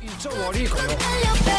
你揍我一口哟！